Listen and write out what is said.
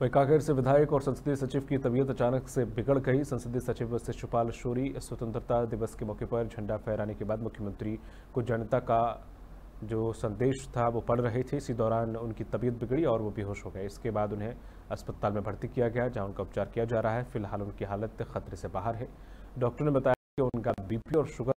वही कांकेर से विधायक और संसदीय सचिव की तबीयत अचानक से बिगड़ गई। संसदीय सचिव शिशुपाल शोरी स्वतंत्रता दिवस के मौके पर झंडा फहराने के बाद मुख्यमंत्री को जनता का जो संदेश था, वो पढ़ रहे थे। इसी दौरान उनकी तबीयत बिगड़ी और वो बेहोश हो गए। इसके बाद उन्हें अस्पताल में भर्ती किया गया, जहाँ उनका उपचार किया जा रहा है। फ़िलहाल उनकी हालत खतरे से बाहर है। डॉक्टर ने बताया कि उनका बीपी और शुगर